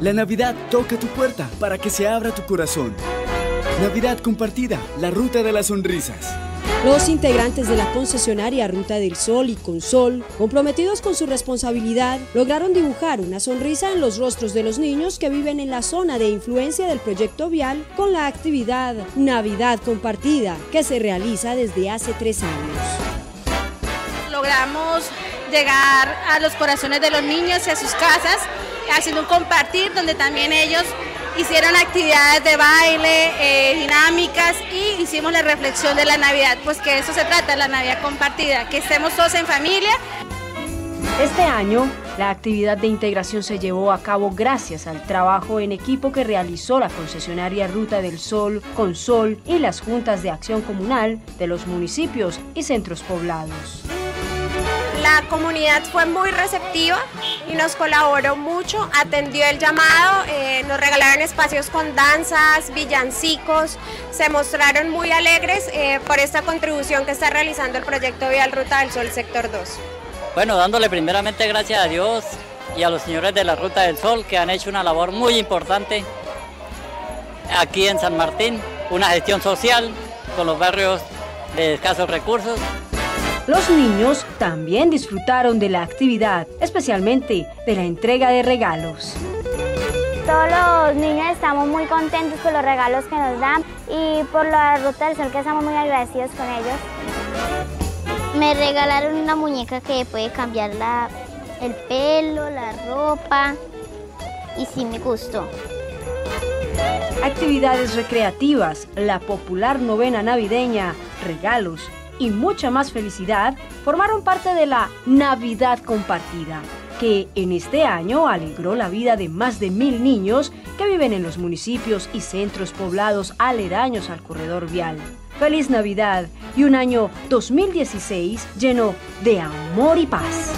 La Navidad toca tu puerta para que se abra tu corazón. Navidad compartida, la ruta de las sonrisas. Los integrantes de la concesionaria Ruta del Sol y Consol, comprometidos con su responsabilidad, lograron dibujar una sonrisa en los rostros de los niños que viven en la zona de influencia del proyecto vial con la actividad Navidad Compartida, que se realiza desde hace tres años. Logramos llegar a los corazones de los niños y a sus casas, haciendo un compartir donde también ellos hicieron actividades de baile, eh, dinámicas y hicimos la reflexión de la Navidad, pues que eso se trata, la Navidad compartida, que estemos todos en familia. Este año, la actividad de integración se llevó a cabo gracias al trabajo en equipo que realizó la concesionaria Ruta del Sol, Consol y las juntas de acción comunal de los municipios y centros poblados. La comunidad fue muy receptiva y nos colaboró mucho, atendió el llamado, eh, nos regalaron espacios con danzas, villancicos, se mostraron muy alegres eh, por esta contribución que está realizando el proyecto Vial Ruta del Sol Sector 2. Bueno, dándole primeramente gracias a Dios y a los señores de la Ruta del Sol que han hecho una labor muy importante aquí en San Martín, una gestión social con los barrios de escasos recursos. Los niños también disfrutaron de la actividad, especialmente de la entrega de regalos. Todos los niños estamos muy contentos con los regalos que nos dan y por la Ruta del Sol que estamos muy agradecidos con ellos. Me regalaron una muñeca que puede cambiar el pelo, la ropa y sí me gustó. Actividades recreativas, la popular novena navideña, regalos y mucha más felicidad formaron parte de la Navidad compartida, que en este año alegró la vida de más de mil niños que viven en los municipios y centros poblados aledaños al corredor vial. Feliz Navidad y un año 2016 lleno de amor y paz.